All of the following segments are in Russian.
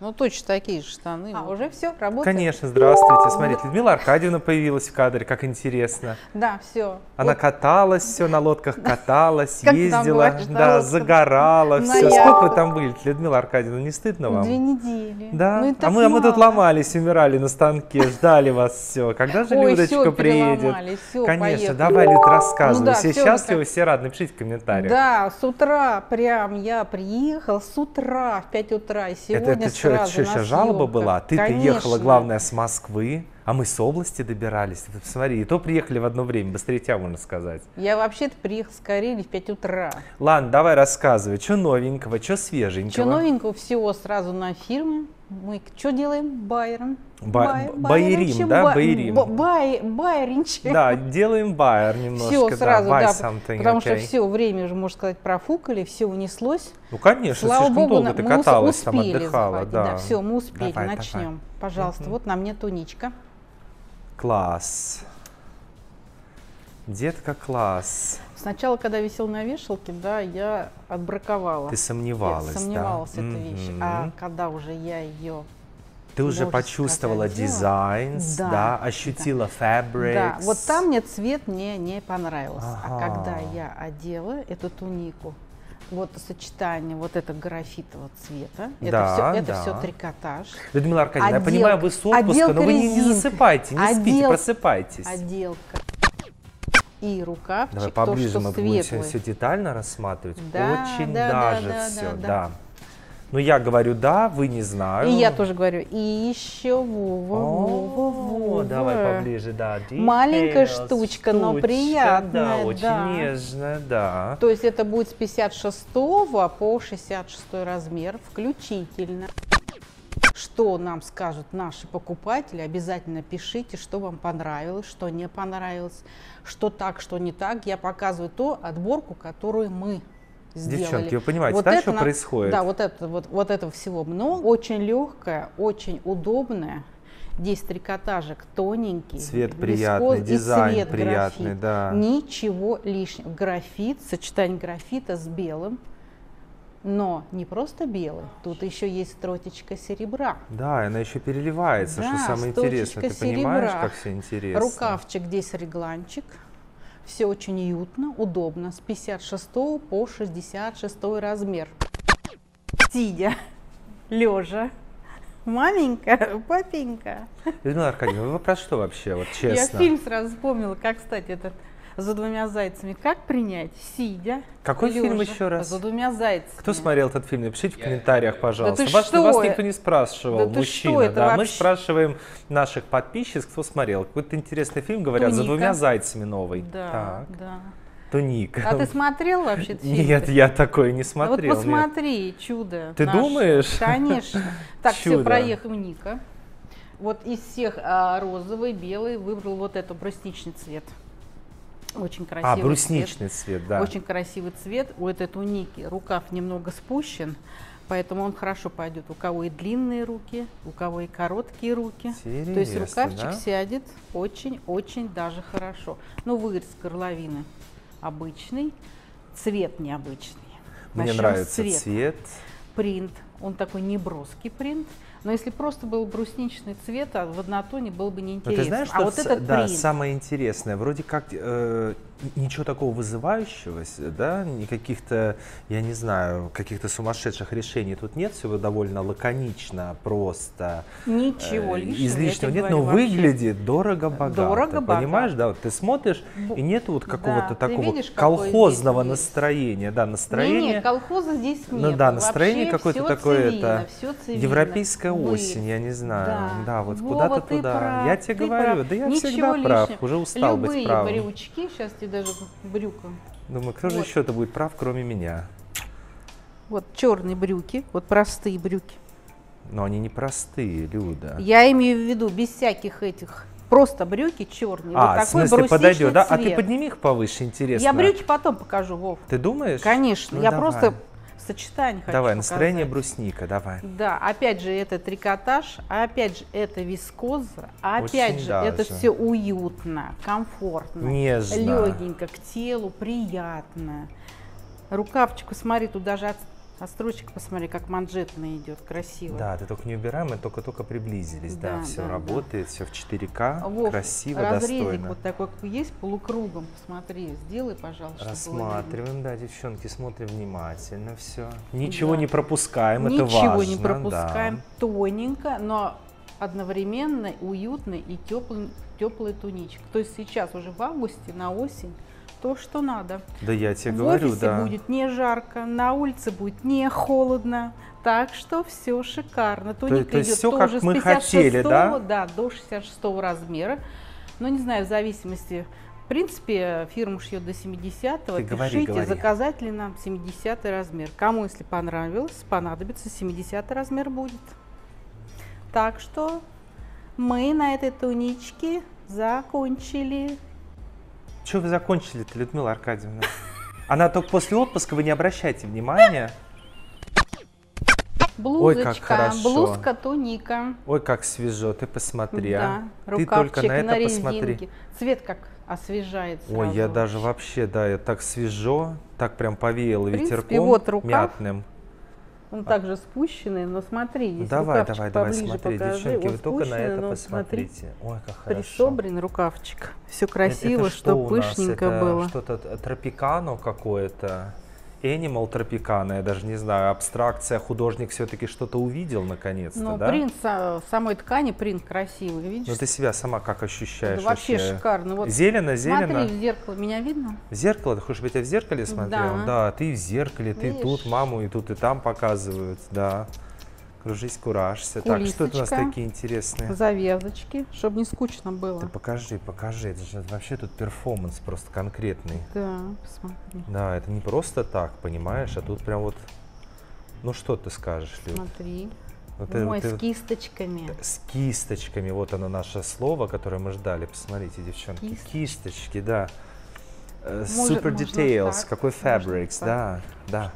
Ну, точно такие же штаны. А, вот. уже все, работает? Конечно, здравствуйте. Смотрите, Людмила Аркадьевна появилась в кадре, как интересно. Да, все. Она каталась, все на лодках каталась, Как ездила, бываешь на да, лодках? загорала, На все. Сколько яхтах. вы там были, Людмила Аркадьевна, не стыдно вам? Две недели. Да, Ну, а мы, а мы тут ломались, умирали на станке, ждали вас все. Когда же Ой, Людочка приедет? всё, Конечно, поехали. давай, Люд, рассказывай. Ну да, все всё, счастливы, как- все рады, напишите в комментариях. Да, с утра прям я приехал, с утра в 5 утра, и сегодня это сейчас жалоба была? Ты приехала, главное, с Москвы, а мы с области добирались. Ты Посмотри, и то приехали в одно время, быстрее тебя можно сказать. Я вообще-то приехал с Карелии в 5 утра. Ладно, давай рассказывай, что новенького, что свеженького? Что новенького всего сразу на фирме. Мы что делаем? Байрон. Ба- Бай- Байрим, Байрончик, да, ба- Байрим. ба- Бай, Байринчик. Да, делаем байер немножко, Все сразу, да, потому что все время уже, можно сказать, профукали, все унеслось. Ну, конечно, Слава слишком богу, долго ты каталась, там отдыхала, захватить, да. все, мы успели, Давай, давай. начнем. Пожалуйста, вот на мне туничка. Класс. Детка, класс. Сначала, когда висел на вешалке, да, я отбраковала. Ты сомневалась, Я сомневалась, да? эта вещь. Мгм. А когда уже я ее Ты уже почувствовала сказать, дизайн, да, Да, ощутила фабрик. Да, вот там мне цвет мне не понравился. А Ага. когда я одела эту тунику, вот сочетание вот этого графитового цвета, Да, это все, это да. все трикотаж. Людмила Аркадьевна, я понимаю, вы с отпуска, отделка но вы не, не засыпайте, не спите, Отдел- просыпайтесь. Отделка и рукавчик, Давай то, поближе что мы будем светлый. все детально рассматривать. Да, Очень да, даже да, все, да, да. да. Ну, я говорю да, вы не знаю. И я тоже говорю, и еще Вова, О, Вова. давай поближе, да. Маленькая Details, штучка, но штучка, приятная, Да, очень да. нежная, да. То есть это будет с 56 по 66 размер включительно. Что нам скажут наши покупатели, обязательно пишите, что вам понравилось, что не понравилось, что так, что не так. Я показываю ту отборку, которую мы сделали. Девчонки, вы понимаете, да, что на- происходит? Да, вот это вот, вот этого всего много. Очень легкая, очень удобная. Здесь трикотажик тоненький. Цвет приятный, дизайн цвет приятный, графит. да. Ничего лишнего. Графит, сочетание графита с белым. Но не просто белый, тут еще есть строчечка серебра. Да, она еще переливается, что Да, самое сточечка интересное. Ты понимаешь, серебра. как все интересно? Рукавчик здесь регланчик. Все очень уютно, удобно. С 56 по 66 размер. Сидя, лежа, маменька, папенька. Людмила Аркадьевна, вы про что вообще, вот Я честно? фильм сразу вспомнила, как, кстати, этот «За двумя зайцами». Как принять, сидя, Какой фильм лежа, еще раз? «За двумя зайцами». Кто смотрел этот фильм? Напишите в комментариях, пожалуйста. ты вас, что? вас никто не спрашивал, Да ты мужчина. что это да, мы вообще? спрашиваем наших подписчиков, кто смотрел. Какой-то интересный фильм, говорят, за «Туника». двумя зайцами новый. Да, Так, да. Туника. А ты смотрел вообще этот фильм? Нет, я такой не смотрел. Вот нет. посмотри, чудо. Ты наше. думаешь? Конечно. Так, все, Чудо. проехал Ника. Вот из всех а, розовый, белый выбрал вот этот брусничный цвет. Очень красивый А, цвет. брусничный цвет, да. Очень красивый цвет. У этой туники рукав немного спущен, поэтому он хорошо пойдет. У кого и длинные руки, у кого и короткие руки. То есть Интересно, рукавчик да? сядет очень-очень даже хорошо. Ну, вырез горловины обычный, цвет необычный. Мне Начнем нравится цвета. цвет. Принт, он такой неброский принт. Но если просто был брусничный цвет, а в однотоне было бы Но неинтересно. Ну, ты знаешь, а что вот с- этот да, принт, самое интересное, вроде как э, ничего такого вызывающего, да, никаких-то, я не знаю, каких-то сумасшедших решений тут нет, все довольно лаконично, просто. ничего э, лишнего. Излишнего нет, но вообще. выглядит дорого-богато. Дорого-богато. Понимаешь, да, вот ты смотришь, и нету вот какого-то ты такого видишь, колхозного здесь есть? настроения, да, Не, настроение. не, колхоза здесь нет. Ну да, настроение какое-то такое, цивильно, это европейская Вы- осень, я не знаю. Да. Да, вот Вова, куда-то туда. прав, я тебе говорю, прав. да я Ничего всегда прав, лишнего. уже устал Любые быть правым. брючки, сейчас тебе даже брюка. Думаю, кто же Вот. еще-то будет прав, кроме меня? Вот черные брюки, вот простые брюки. Но они непростые, Люда. Я имею в виду без всяких этих, просто брюки черные. а, вот в смысле подойдет, да? А ты цвет. подними их повыше, интересно. Я брюки потом покажу, Вов. Ты думаешь? Конечно, Ну, я давай. просто сочетание хочу Давай, настроение показать. брусника, давай. Да, опять же, это трикотаж, а опять же, это вискоза, а Очень опять же, это даже. все уютно, комфортно, Нежно. легенько, к телу, приятно. Рукавчику, смотри, тут даже от- А строчка, посмотри, как манжетная идет, красиво. Да, ты только не убираем, мы только-только приблизились. Да, Да, все да, работает, все в 4К, Вов, красиво, разрезик достойно. вот такой, есть, полукругом, посмотри, сделай, пожалуйста. Рассматриваем, да, девчонки, смотрим внимательно все. Ничего не пропускаем, это Ничего важно. не пропускаем, да. тоненько, но одновременно уютной и теплой, теплой туничка. То есть сейчас уже в августе, на осень, то, что надо. Да я тебе в говорю, офисе да. будет не жарко, на улице будет не холодно. Так что все шикарно. То- Туника то есть идет всё, как тоже мы с 56 хотели, да? да, до 66 размера. Но не знаю, в зависимости. В принципе, фирма шьет до 70-го. Ты говори, Пишите, говори. заказать ли нам 70 размер. Кому, если понравилось, понадобится 70 размер будет. Так что мы на этой туничке закончили. Что вы закончили-то, Людмила Аркадьевна? Она только после отпуска, вы не обращайте внимания. Блузочка, хорошо. блузка, туника. Ой, как свежо, ты посмотри, а. Да, Ты только на это посмотри. резинке. Цвет как освежает Ой, я сразу. даже вообще, да, я так свежо, так прям повеяло В принципе, ветерком вот рукав. мятным. Он также спущенный, но смотри, здесь давай, рукавчик давай, давай, смотри, покажи. девчонки, Он вы только на это вот смотри, посмотрите. Ой, как хорошо. Присобрен рукавчик. Все красиво, это что нас? пышненько Это было. Что-то т- тропикано какое-то. Animal тропикано, я даже не знаю, абстракция, художник все-таки что-то увидел наконец-то, Ну, да? принт са- самой ткани, принт красивый, видишь? Ну ты себя сама как ощущаешь? Да вообще шикарно. Вот Зелено, зелено. Смотри в зеркало, меня видно? В зеркало, ты хочешь, чтобы я тебя в зеркале смотрел? Да. ты и в зеркале, ты Видишь? тут маму, и тут, и там показывают, да. Кружись, куражься. Так, что это у нас такие интересные? Завязочки, чтобы не скучно было. Ты покажи, покажи. Это же вообще тут перформанс просто конкретный. Да, посмотри. Да, это не просто так, понимаешь, а тут прям вот... Ну что ты скажешь, Люд? Смотри. Вот это Мой вот с это- кисточками. С кисточками, вот оно наше слово, которое мы ждали. Посмотрите, девчонки, Кисточки. кисточки, да. Э, Может- Super details, так, какой fabrics, да, да.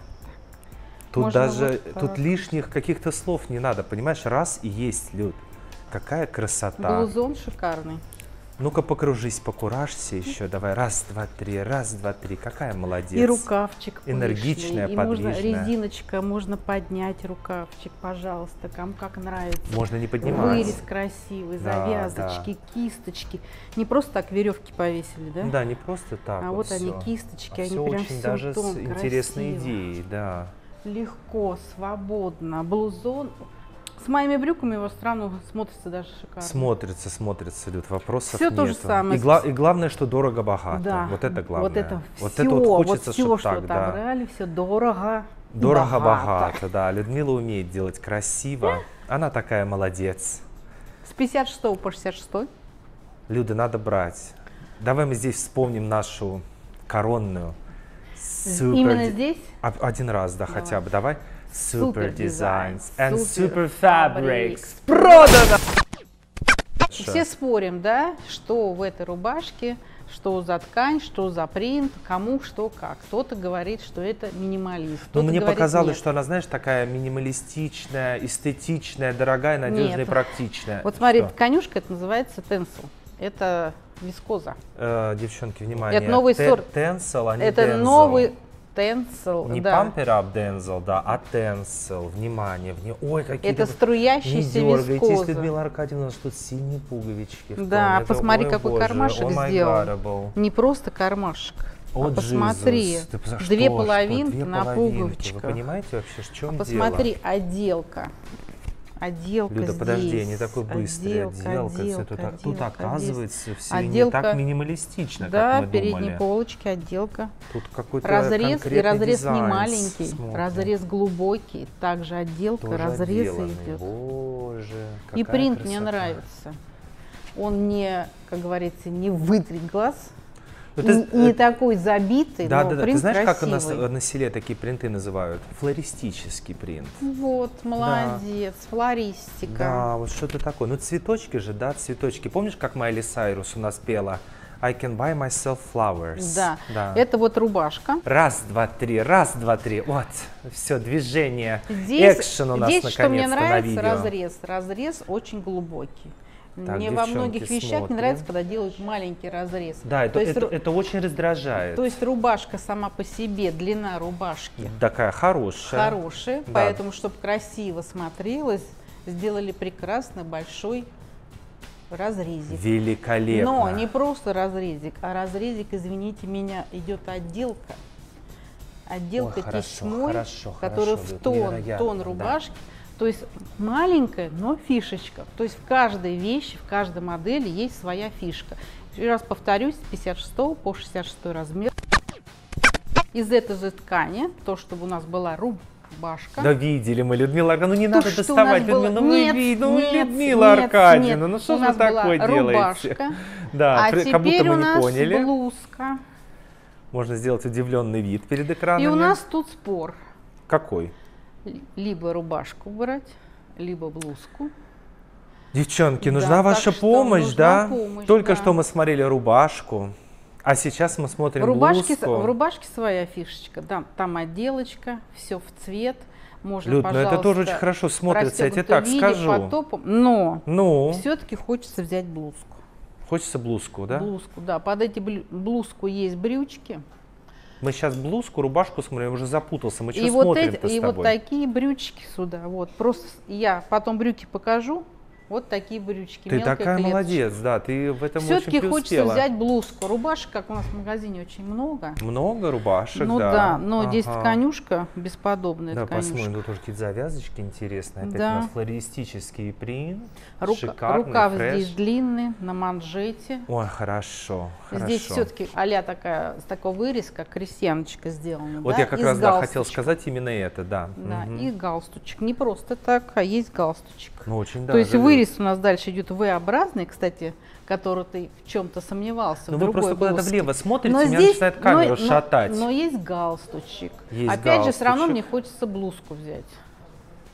Тут Можно даже, вот тут так. лишних каких-то слов не надо, понимаешь, раз и есть, Люд. Какая красота. Блузон шикарный. Ну-ка покружись, покуражься еще, давай, раз, два, три, раз, два, три, какая молодец. И рукавчик Энергичная, пышный, и можно подвижная. резиночка, можно поднять рукавчик, пожалуйста, кому как нравится. Можно не поднимать. Вырез красивый, Да, завязочки, кисточки. Не просто так веревки повесили, да? Да, не просто так. А вот они, всё. кисточки, А они всё прям очень всё даже тон, с интересной красиво. идеей, да. Легко, свободно. Блузон. С моими брюками его странно смотрится даже шикарно. Смотрится, смотрится, Люд, вопросов Всё то же нету. самое. И, гла- и главное, что дорого-богато. Да. Вот это главное. Вот это вот все, это вот хочется, всё, чтоб что так, да. отобрали, все дорого. Дорого-богато, да. Людмила умеет делать красиво. Она такая молодец. С 56 по 66 Люда, надо брать. Давай мы здесь вспомним нашу коронную. Супер Именно здесь А- Один раз, да, хотя бы. Давай. Super Super Designs and Super Super Fabrics. Продано! Все спорим, да, что в этой рубашке, что за ткань, что за принт, кому что как. Кто-то говорит, что это минималист. Ну, кто-то мне говорит, показалось, нет. что она, знаешь, такая минималистичная, эстетичная, дорогая, надежная Нет. и практичная. Вот смотри, Что? тканюшка, это называется тенсил. Это вискоза. Э, девчонки, внимание. Это новый сорт. Тенсел, а не это дензел. новый тенсил, Не да. up дензел, да, а тенсел. Внимание, вне... Ой, какие Это струящаяся Не дергайтесь, вискоза. Людмила Аркадьевна, у нас тут синие пуговички. Да. Это- посмотри, ой, какой боже, кармашек oh. God, Не просто кармашек. О, а посмотри, Jesus. Ты посмотри, две половинки на пуговичках. Вы понимаете вообще, в чем А дело? посмотри, отделка. Отделка Люда, здесь. подожди, не такой быстрый. Отделка, Отделка, отделка, тут, тут отделка оказывается все не Отделка. так минималистично, Да, как мы передние думали. полочки, отделка. Тут какой-то Разрез и разрез не маленький, смотрим. разрез глубокий. Также отделка, Тоже разрез отделанный. идет. Боже, И принт мне красота. нравится. Он не, как говорится, не вытрет глаз, Ну, ты- не, э, такой забитый, Да, но да, да. Ты принт знаешь, как у нас красивый. э, на селе такие принты называют? Флористический принт. Вот, молодец, флористика. Да, вот что-то такое. Ну, цветочки же, да, цветочки. Помнишь, как Майли Сайрус у нас пела I can buy myself flowers? Да. да. это вот рубашка. Раз, два, три, раз, два, три. Вот, все, движение. Здесь, Экшен у нас здесь что мне наконец-то на нравится, видео. разрез. Разрез очень глубокий. Так, Мне во многих вещах смотрим. не нравится, когда делают маленький разрез. Да, это, то, есть, это, это очень раздражает. то есть рубашка сама по себе, длина рубашки Такая хорошая. хорошая, Да. поэтому, чтобы красиво смотрелось, сделали прекрасно большой разрезик. Великолепно. Но не просто разрезик, а разрезик, извините меня, идет отделка. Отделка Ой, хорошо, тесьмой, хорошо, хорошо, в тон, тон да. То есть маленькая, но фишечка. То есть в каждой вещи, в каждой модели есть своя фишка. Еще раз повторюсь, с 56 по 66 размер. Из этой же ткани, то, чтобы у нас была рубашка. Да видели мы, Людмила Аркадьевна, ну не То, надо у доставать, было- Людмила, ну вы Нет, ви- ну нет, Людмила нет, Аркадьевна, нет. ну что У же вы такое делаете? рубашка, Да, а при- теперь как будто у мы не нас поняли. блузка. Можно сделать удивленный вид перед экраном. И у нас тут спор. Какой? Либо рубашку брать, либо блузку. Девчонки, Да, нужна так ваша помощь, нужна да? помощь, Только да. что мы смотрели рубашку, а сейчас мы смотрим с- блузку. в рубашке своя фишечка. Да, там отделочка, все в цвет. Можно, Люд, ну это тоже очень хорошо смотрится, я тебе так виде, скажу. Топом, но Ну, все-таки хочется взять блузку. хочется блузку, да? Блузку, да. Под эти блузку есть брючки. Мы сейчас блузку, рубашку смотрим, я уже запутался. Мы что и вот, смотрим-то эти, и вот тобой? такие брючки сюда. Вот просто я потом брюки покажу. Вот такие брючки. Ты такая клеточка. молодец, да, ты в этом Все-таки очень хочется взять блузку. Рубашек, как у нас в магазине, очень много. Много рубашек, ну да. да, но здесь Ага. тканюшка бесподобная Да, тканюшка. посмотрим, тут тоже какие-то завязочки интересные. Опять Да. у нас флористический принт. Рука- шикарный, рукав фреш. здесь длинный, на манжете. Ой, хорошо, хорошо. Здесь все-таки а такая, с такого вырезка, крестьяночка сделана. Вот да, я как и раз да, хотел сказать именно это, да. Да, Мгм. и галстучек. Не просто так, а есть галстучек. Ну, очень То есть даже, вырез у нас дальше идет V-образный, кстати, который ты в чем-то сомневался. Ну в вы просто куда-то влево смотрите, Но меня здесь- начинает камеру но- но- шатать. Но, есть галстучек. Есть Опять же, все равно галстучек. мне хочется блузку взять.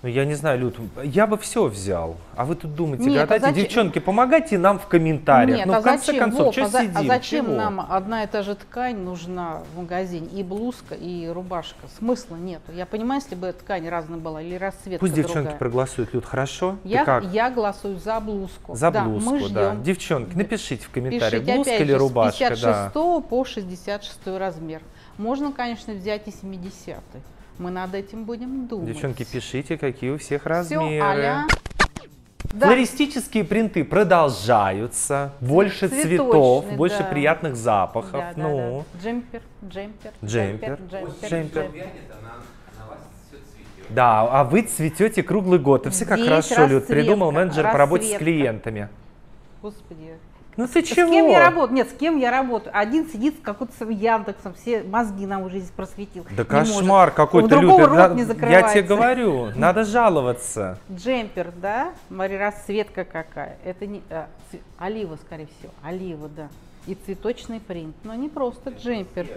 Ну, я не знаю, Люд, я бы все взял. А вы тут думаете, Нет, а зачем- Девчонки, помогайте нам в комментариях. Нет, ну, а в конце зачем, концов, Вов, что а, за- сидим? а зачем Чего? нам одна и та же ткань нужна в магазине? И блузка, и рубашка. Смысла нету. Я понимаю, если бы ткань разная была или расцветка Пусть девчонки другая. проголосуют, Люд, хорошо? Ты Я, как? я голосую за блузку. За да, блузку, мы да. ждем. Девчонки, напишите в комментариях, Пишите блузка или же, рубашка, с 56 да. по 66 размер. Можно, конечно, взять и 70 Мы над этим будем думать. Девчонки, пишите, какие у всех размеры. а-ля. Да. Флористические принты продолжаются. Больше Цветочный, цветов, больше да. приятных запахов. Да, да, ну, да. Джемпер, джемпер, Джемпер, джемпер, джемпер. джемпер. да, а вы цветете круглый год. И все как Здесь хорошо, Люд, придумал менеджер по работе с клиентами. Господи. Ну ты С чего? кем я работаю? Нет, с кем я работаю? Один сидит с какой-то с Яндексом, все мозги нам уже здесь просветил. Да Не кошмар какой-то, У другого Люд. рот не надо- Я закрывается. тебе говорю, надо жаловаться. Джемпер, да? Смотри, расцветка какая. Это не... а, олива, скорее всего. Олива, да. И цветочный принт. Но не просто джемпер.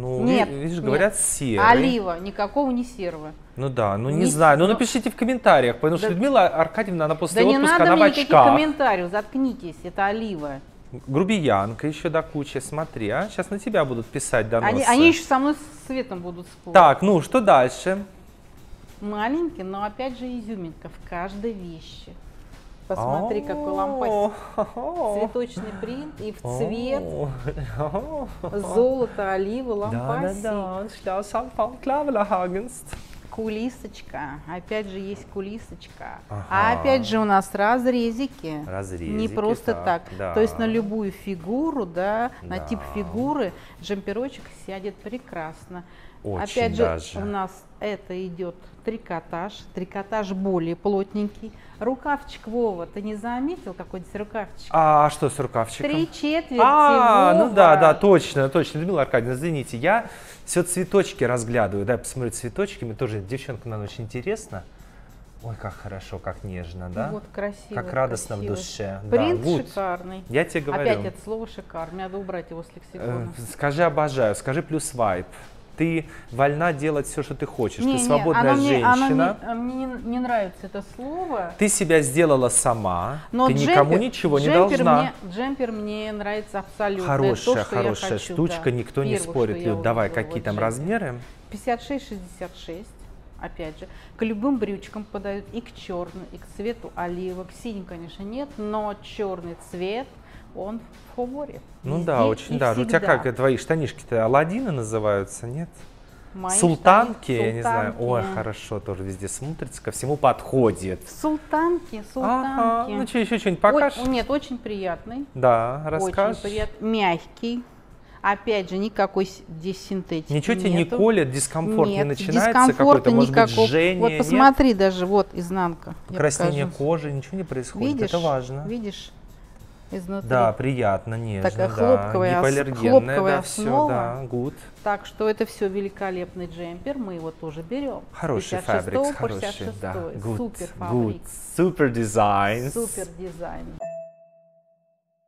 Ну, Нет, ви- видишь, нет. говорят серый. Олива, никакого не серого. Ну да, ну не, Не- знаю. Ну, ну- напишите в комментариях, потому что Да- Людмила Аркадьевна, она после да не отпуска, надо она в мне никаких очках. комментариев, заткнитесь, это олива. Грубиянка еще до кучи, смотри, а? Сейчас на тебя будут писать доносы. Они, они еще со мной с цветом будут спорить. Так, ну, что дальше? Маленький, но опять же изюминка в каждой вещи. Посмотри, какой лампасик. Цветочный принт и в цвет, золото, олива, лампасик. Кулисочка. Опять же есть кулисочка. А Ага. опять же у нас разрезики. Разрезики, Не просто так, так. да. То есть на любую фигуру, да, на тип Да. фигуры джемперочек сядет прекрасно. Очень опять же даже. у нас это идет трикотаж. Трикотаж более плотненький. Рукавчик Вова, ты не заметил какой-нибудь рукавчик? А что с рукавчиком? Три четверти. А, ну Вова. да, да, точно, точно. Людмила Аркадьевна, извините, я все цветочки разглядываю. Дай посмотрю цветочки. Мне тоже девчонка, нам очень интересно. Ой, как хорошо, как нежно, да? Вот красиво. Как радостно в красиво. душе. Принт да, good. шикарный. Я тебе говорю. Опять это слово шикарный. Надо убрать его с Э, лексикона. Скажи обожаю, скажи плюс вайп. Ты вольна делать все, что ты хочешь. Не, ты не, свободная оно мне, оно женщина. мне- мне не, не нравится это слово. Ты себя сделала сама. Но ты никому джемпер- ничего не должна. Мне, джемпер мне нравится абсолютно. Хорошая, то, хорошая хочу, штучка, да. никто не Первое, спорит. что я Люд, давай, какие вот там джемпер. размеры? 56-66. опять же, к любым брючкам подают и к черному, и к цвету оливок. Синий, конечно, нет, но черный цвет, он в фаворе. Ну да, Везде очень и даже. У тебя всегда. как, твои штанишки-то Аладдины называются, нет? Мои Султанки, штаны- я не знаю. Ой, султанки. хорошо, тоже везде смотрится, ко всему подходит. Султанки, Ага, султанки. ну что, еще что-нибудь Ой, покажешь? нет, очень приятный. Да, Очень расскажешь. приятный. Мягкий. Опять же, никакой здесь синтетики Ничего тебе не нету. колет, дискомфорт Нет, не начинается какой-то, может быть, никакого. жжение, Вот нет? посмотри даже, вот изнанка. покажу. кожи, ничего не происходит, Видишь? это важно. Видишь? Изнутри. Да, приятно, нежно, Такая хлопковая Гипоаллергенная, хлопковая да, все, основа. да, good. Так что это все великолепный джемпер, мы его тоже берем. Хороший 56 фабрик, хороший, 66. да. Good, Супер good. фабрик. Super designs. Супер дизайн.